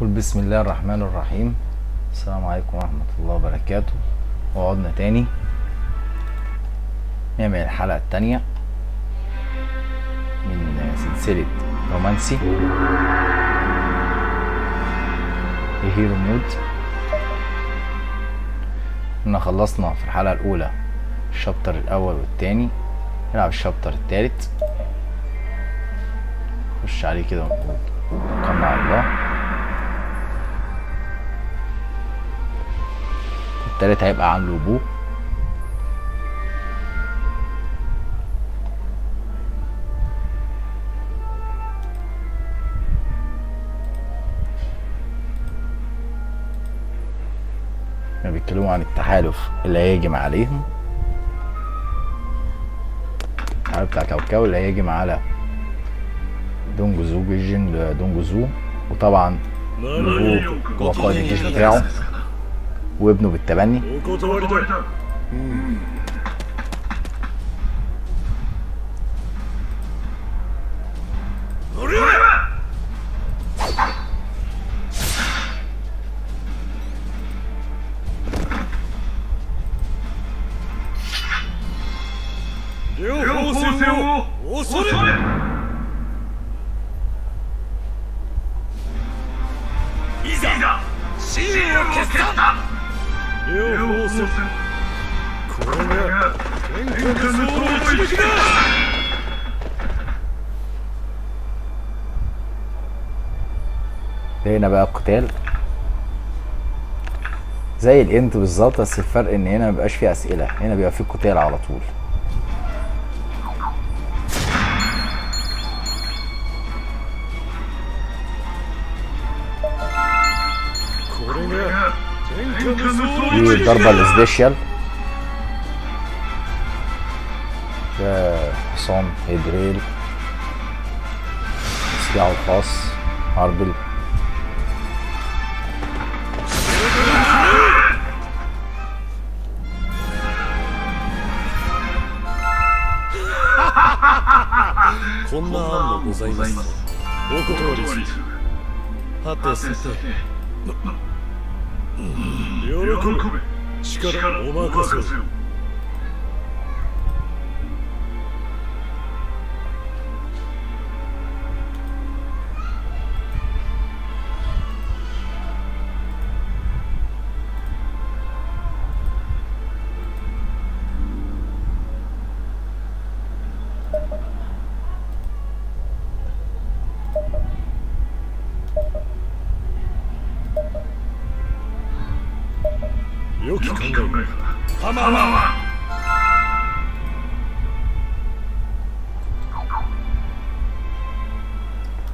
قول بسم الله الرحمن الرحيم. السلام عليكم ورحمة الله وبركاته. وعدنا تاني نعمل الحلقة التانية من سلسلة Romance. ال Hero Mode كنا خلصنا في الحلقة الأولى ال chapter الأول والتاني. نلعب ال chapter التالت. نخش عليه كده ونقول الله. التالت هيبقى عن لوبو كانوا بيتكلموا عن التحالف اللي هيهجم عليهم. التحالف بتاع كاوكاو اللي هيهجم على دونجوزو فيجن دونجوزو وطبعا لوبو هو قائد الجيش بتاعه. وابنه بالتبني. القتال. زي الانت بالظبط بس الفرق إن هنا مبيبقاش فيه أسئلة هنا بيبقى فيه قتال على طول. دي الضربه السبيشال ده حصان هيدريل. سلاحه الخاص هاربل. こんな案もございます。お断りする。はてさて。喜べ力お任せを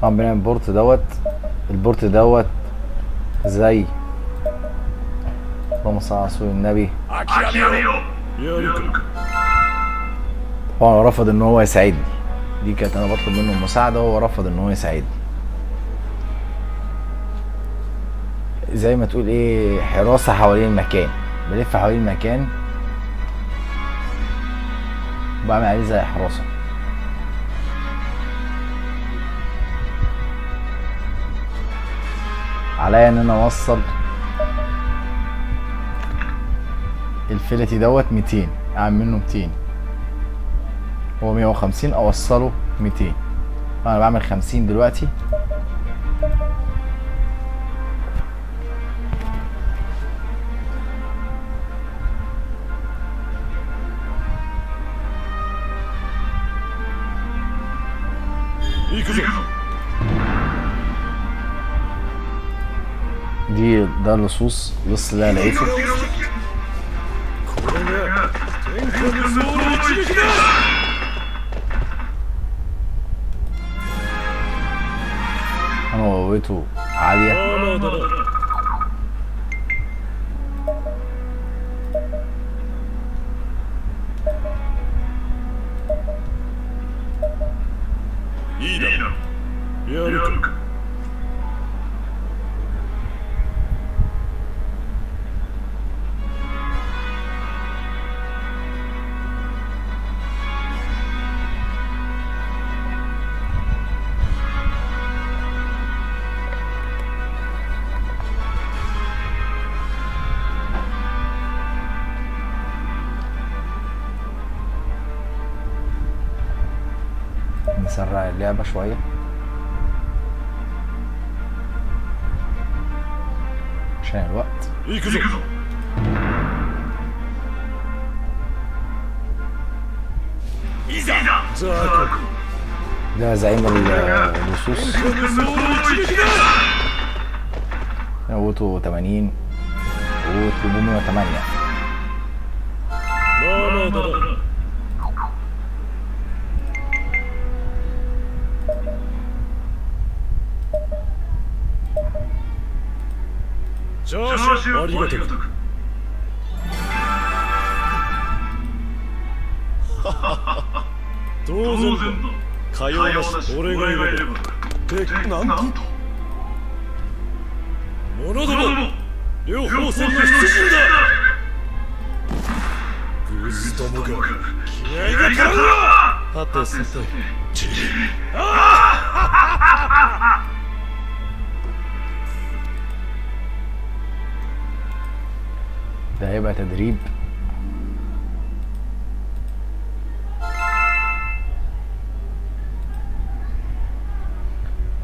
طبعا بنعمل بورت دوت. البورت دوت زي اللهم صل على رسول النبي. طبعا رفض إن هو يساعدني. دي كانت أنا بطلب منه المساعدة وهو رفض إن هو يساعدني. زي ما تقول إيه حراسة حوالين المكان. بلف حوالين المكان وبعمل عليه زي حراسة. عليا إن أنا أوصل الفيلتي دوت 200 أعمل منه 200 هو 150 أوصله 200 أنا بعمل 50 دلوقتي. بقى اللصوص بص اللي انا لقيته انا قوته عاليه نسرع اللعبة شوية. عشان الوقت. ده زعيم اللصوص قوته 80 و 308ありがとう 当然だ。かようなし俺がいればでなんと者ども両方戦の出陣だ。グズどもが気合が足らん。わはてさて ده هيبقى تدريب.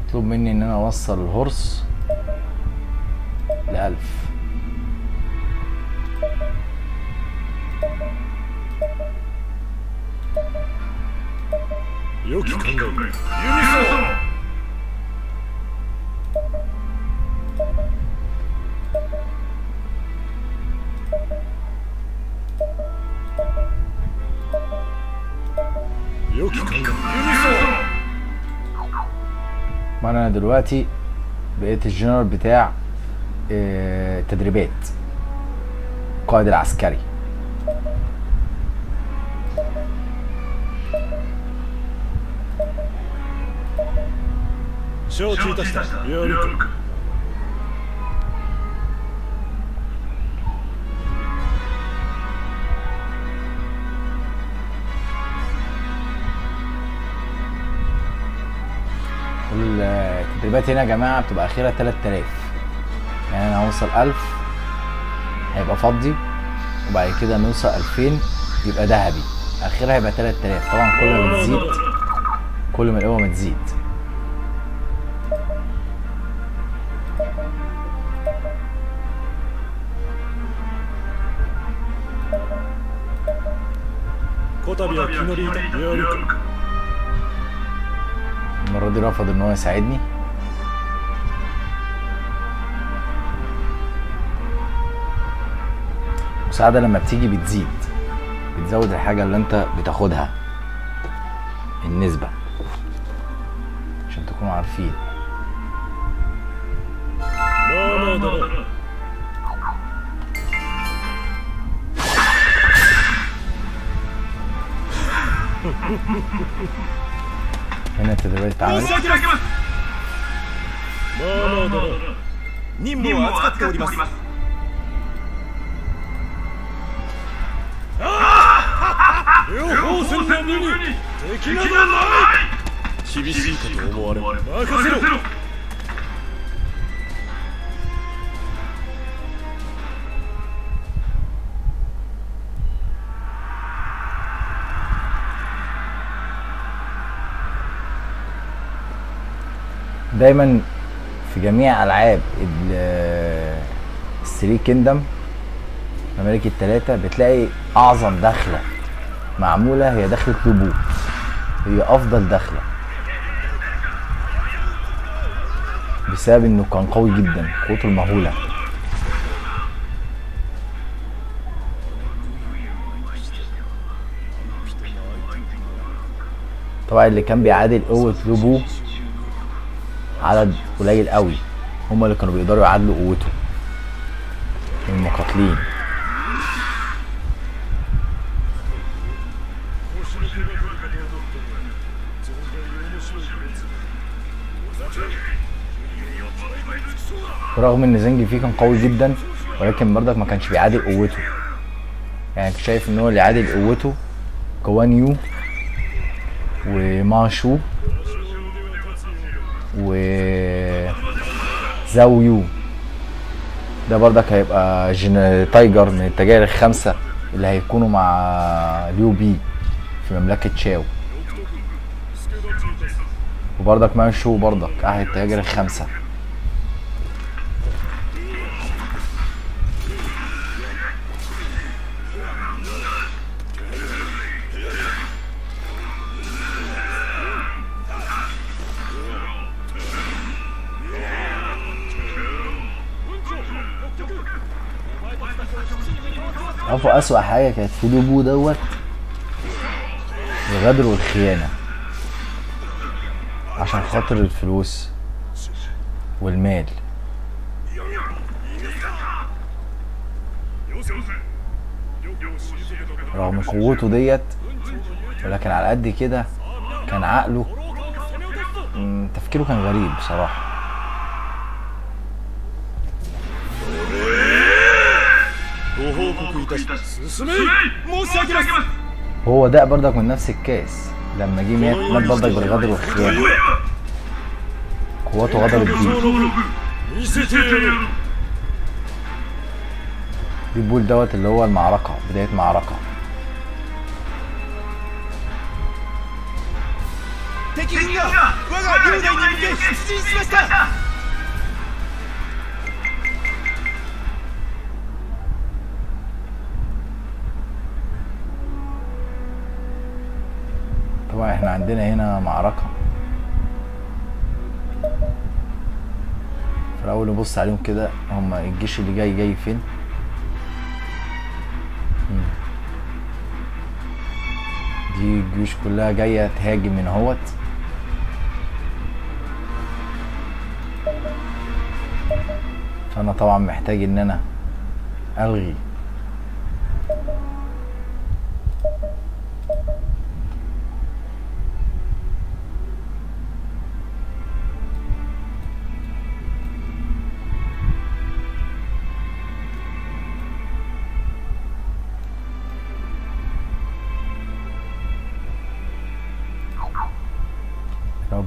مطلوب مني إن أنا أوصل الهورس لألف. 良 دلوقتي بقيت الجنرال بتاع آه، التدريبات القائد العسكري. التدريبات هنا يا جماعة بتبقى اخرها 3000 يعني أنا هوصل 1000 هيبقى فضي. وبعد كده نوصل 2000 يبقى ذهبي. اخرها هيبقى 3000 طبعا كل ما بتزيد كل ما القوة بتزيد المرة دي رفض إن هو يساعدني. المساعدة لما بتيجي بتزيد بتزود الحاجة اللي انت بتاخدها النسبة عشان تكونوا عارفين まあまあだな هنا التدريبات اتعملت 申し上げますまあまあだな任務を扱っております 両方戦の目に敵などない厳しいかと思われ任せろ دايما في جميع العاب ال- الثري كيندم ممالك التلاتة بتلاقي اعظم دخلة معمولة هي دخلة لوبو هي أفضل دخلة بسبب إنه كان قوي جدا قوته المهولة. طبعا اللي كان بيعادل قوة لوبو عدد قليل قوي. هما اللي كانوا بيقدروا يعادلوا قوته. المقاتلين. برغم إن زنجي فيه كان قوي جدا ولكن برضك ما كانش بيعادل قوته. يعني كنت شايف إن هو اللي يعادل قوته؟ كوان يو وماشو و زاو يو ده برضك هيبقى جن... تايجر من التجاري الخمسة اللي هيكونوا مع ليو بي في مملكة شاو. وبرضك مانشو برضك احد التاجر الخمسة. عارفوا أسوأ حاجة كانت في دوبو دوت الغدر والخيانة. عشان خاطر الفلوس والمال. رغم قوته ديت ولكن على قد كده كان عقله تفكيره كان غريب بصراحة. هو ده برضك من نفس الكاس. لما جه مات مات برضك بالغدر والخيانة. قواته غدر الدين. ديب دوت اللي هو المعركة بداية معركة. طبعا إحنا عندنا هنا معركة. في الأول نبص عليهم كده هما الجيش اللي جاي جاي فين. دي الجيوش كلها جاية تهاجم من اهوت فأنا طبعا محتاج إن أنا ألغي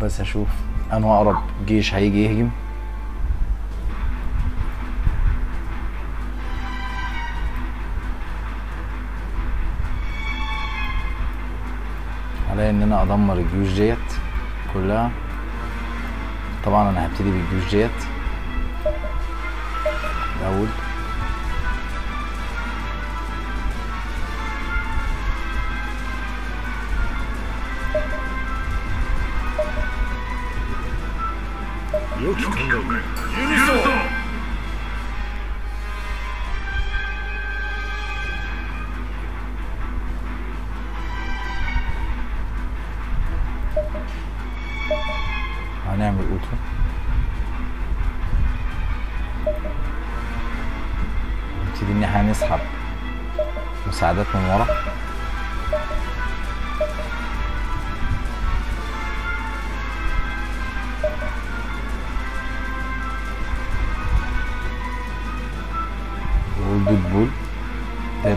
بس أشوف أنه أقرب جيش هيجي يهجم. عليا إن أنا أدمر الجيوش ديت كلها. طبعا أنا هبتدي بالجيوش ديت. 大きく考える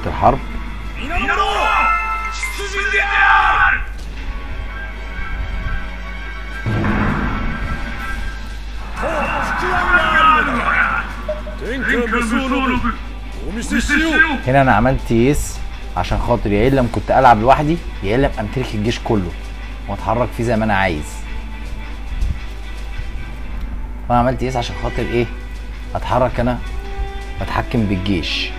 الحرب. هنا أنا عملت يس عشان خاطر يا إلا كنت ألعب لوحدي يا إلا امتلك الجيش كله وأتحرك فيه زي ما أنا عايز. فانا عملت يس عشان خاطر إيه؟ أتحرك أنا أتحكم بالجيش.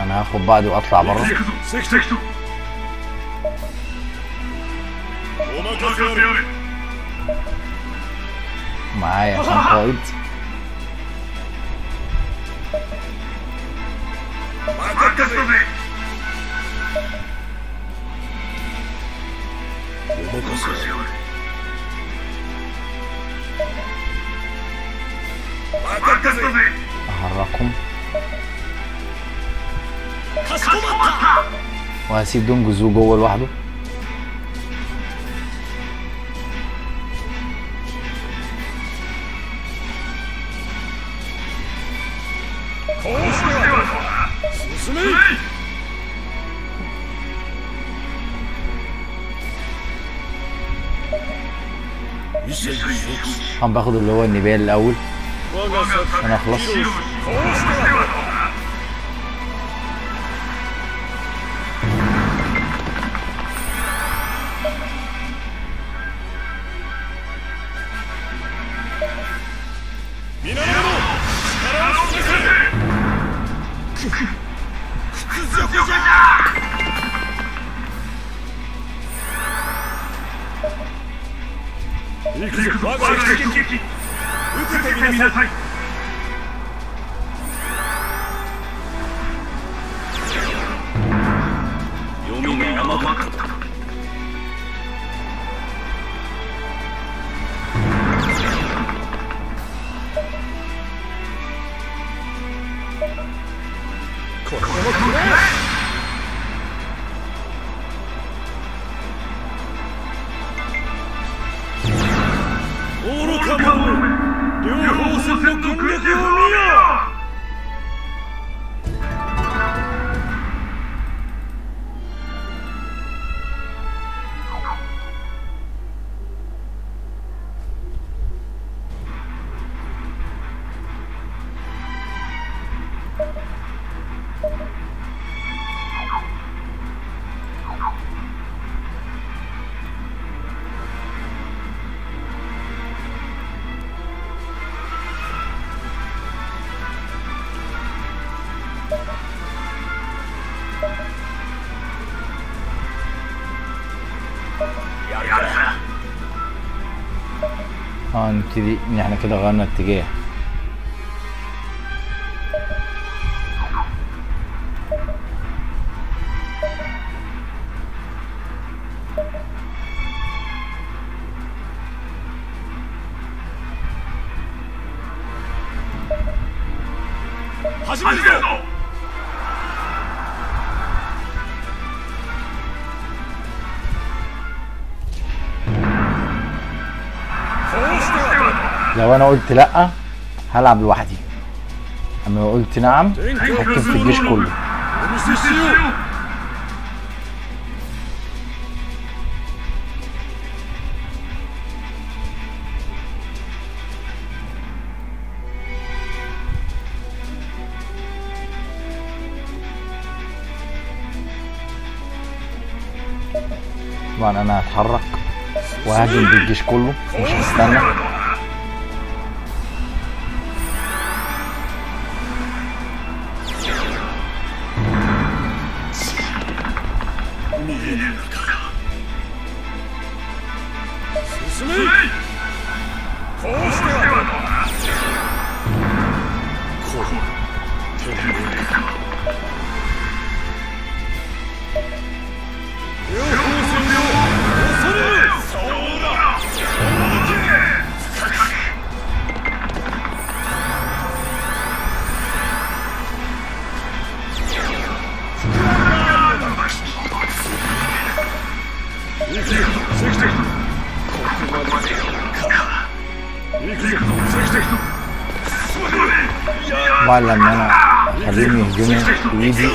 أنا هاخد بعضي وأطلع بره معايا عشان قائد أهركم وهسيب دونجز جوه لوحده. هنباخد اللي هو النبال الأول. أنا اخلص 行くぞ。我が一撃撃受けてみなさい読みが甘かった نبتدي ان إحنا كده غيرنا اتجاه. قلت لأ هلعب لوحدي. أما قلت نعم حكمت الجيش كله. طبعا أنا هتحرك وهاجم بالجيش كله مش هستنى. 天命両 方戦を恐れるそうだ行く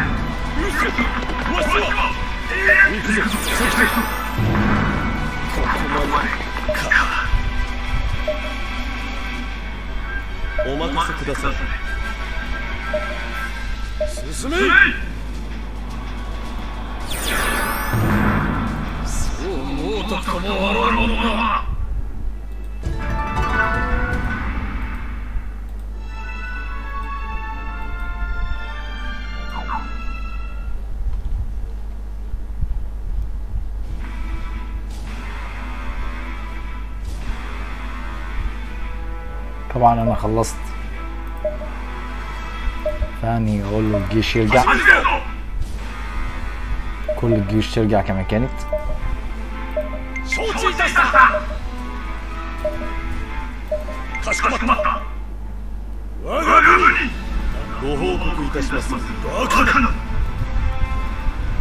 ぞ関敵ここまでか行くぞ関敵 طبعا لما انا اخليهم يهجموا بايدي افضل 行くぞ関敵ここまでかお任せください進めそう猛徳ともあろうものが طبعا أنا خلصت. ثاني أقول له الجيش يرجع. كل الجيوش ترجع كما كانت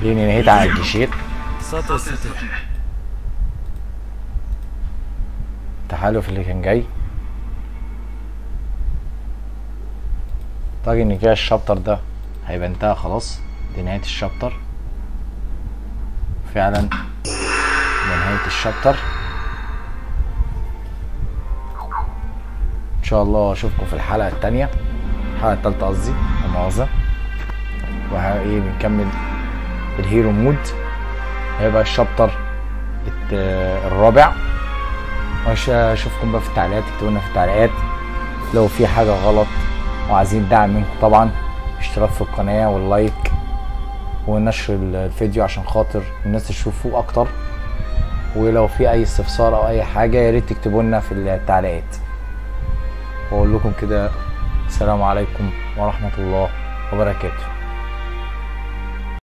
لأني نهيت على الجيشين. التحالف اللي كان جاي. طاجن إن كده ال chapter ده هيبقى انتهى خلاص. دي نهاية ال chapter. فعلا ده نهاية ال chapter. إن شاء الله أشوفكم في الحلقة التانية. الحلقة التالتة قصدي لا مؤاخذة وها إيه بنكمل ال Hero Mode. هيبقى الشابتر الرابع. وش أشوفكم بقى في التعليقات اكتبوا لنا في التعليقات لو في حاجة غلط. وعايزين دعم منكم طبعا. اشتراك في القناة واللايك ونشر الفيديو عشان خاطر الناس تشوفه أكتر. ولو في أي استفسار أو أي حاجة يا ريت تكتبوا لنا في التعليقات. وأقول لكم كده السلام عليكم ورحمة الله وبركاته.